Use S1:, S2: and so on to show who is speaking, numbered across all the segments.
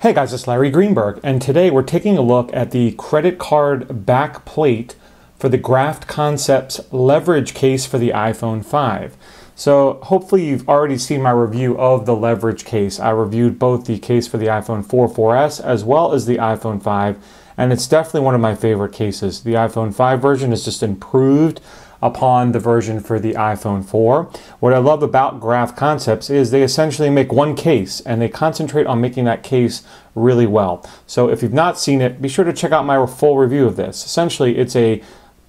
S1: Hey guys, it's Larry Greenberg, and today we're taking a look at the credit card back plate for the Graft Concepts leverage case for the iPhone 5. So hopefully you've already seen my review of the leverage case. I reviewed both the case for the iPhone 4 4S as well as the iPhone 5, and it's definitely one of my favorite cases. The iPhone 5 version is just improved upon the version for the iPhone 4. What I love about Graft Concepts is they essentially make one case and they concentrate on making that case really well. So if you've not seen it, be sure to check out my full review of this. Essentially, it's a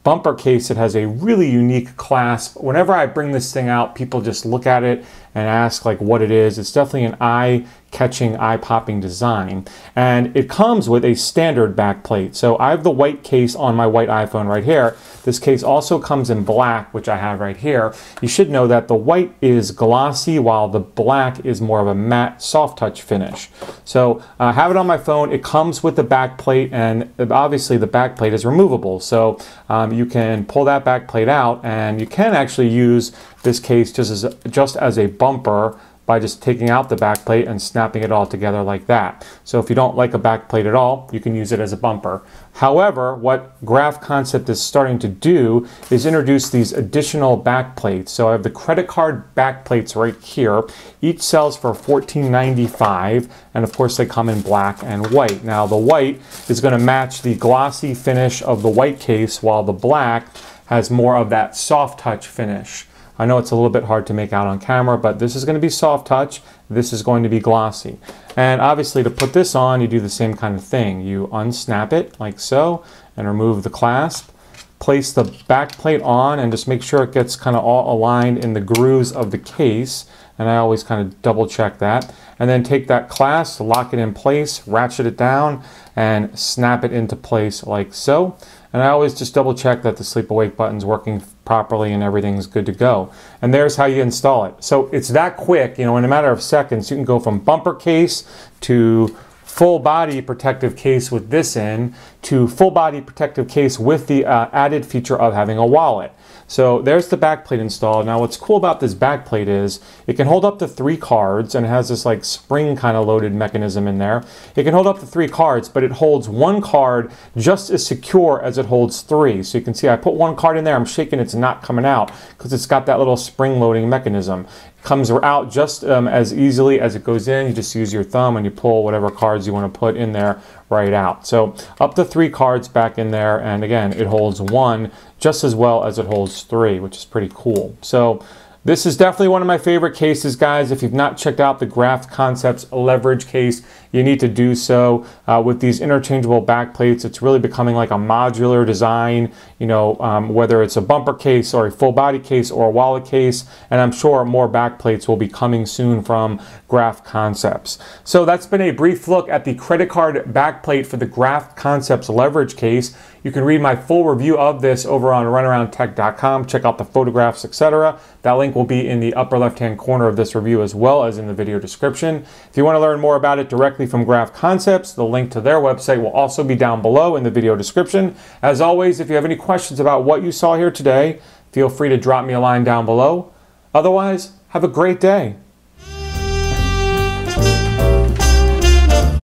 S1: bumper case that has a really unique clasp. Whenever I bring this thing out, people just look at it and ask like what it is. It's definitely an eye catching, eye popping design. And it comes with a standard back plate. So I have the white case on my white iPhone right here. This case also comes in black, which I have right here. You should know that the white is glossy while the black is more of a matte soft touch finish. So I have it on my phone. It comes with the back plate and obviously the back plate is removable. So um, you can pull that back plate out and you can actually use this case just as, just as a bumper by just taking out the back plate and snapping it all together like that. So if you don't like a back plate at all, you can use it as a bumper. However, what Graft Concept is starting to do is introduce these additional back plates. So I have the credit card back plates right here. Each sells for $14.95 and of course they come in black and white. Now the white is going to match the glossy finish of the white case while the black has more of that soft touch finish. I know it's a little bit hard to make out on camera, but this is going to be soft touch. This is going to be glossy. And obviously to put this on, you do the same kind of thing. You unsnap it like so and remove the clasp. Place the back plate on and just make sure it gets kind of all aligned in the grooves of the case. And I always kind of double check that. And then take that clasp, lock it in place, ratchet it down, and snap it into place like so. And I always just double check that the sleep awake button's working properly and everything's good to go. And there's how you install it. So it's that quick, you know, in a matter of seconds, you can go from bumper case to full body protective case with this in to full body protective case with the uh, added feature of having a wallet. So there's the backplate installed. Now what's cool about this backplate is it can hold up to three cards and it has this like spring kind of loaded mechanism in there. It can hold up to three cards, but it holds one card just as secure as it holds three. So you can see I put one card in there, I'm shaking, it's not coming out because it's got that little spring loading mechanism comes out just um, as easily as it goes in. You just use your thumb and you pull whatever cards you want to put in there right out. So up to three cards back in there. And again, it holds one just as well as it holds three, which is pretty cool. So this is definitely one of my favorite cases, guys. If you've not checked out the Graft Concepts leverage case, you need to do so. Uh, with these interchangeable back plates, it's really becoming like a modular design, you know, um, whether it's a bumper case or a full body case or a wallet case. And I'm sure more back plates will be coming soon from Graft Concepts. So that's been a brief look at the credit card back plate for the Graft Concepts leverage case. You can read my full review of this over on runaroundtech.com. Check out the photographs, etc. That link will be in the upper left-hand corner of this review as well as in the video description. If you want to learn more about it directly from Graft Concepts, the link to their website will also be down below in the video description. As always, if you have any questions about what you saw here today, feel free to drop me a line down below. Otherwise, have a great day.